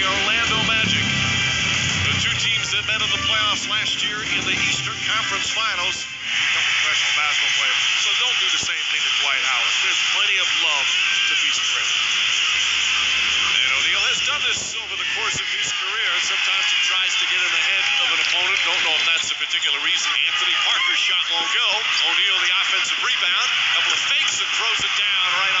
the Orlando Magic. The two teams that met in the playoffs last year in the Eastern Conference Finals become professional basketball players. So don't do the same thing to Dwight Howard. There's plenty of love to be spread. And O'Neal has done this over the course of his career. Sometimes he tries to get in the head of an opponent. Don't know if that's the particular reason. Anthony Parker's shot won't go. O'Neal the offensive rebound. Couple of fakes and throws it down right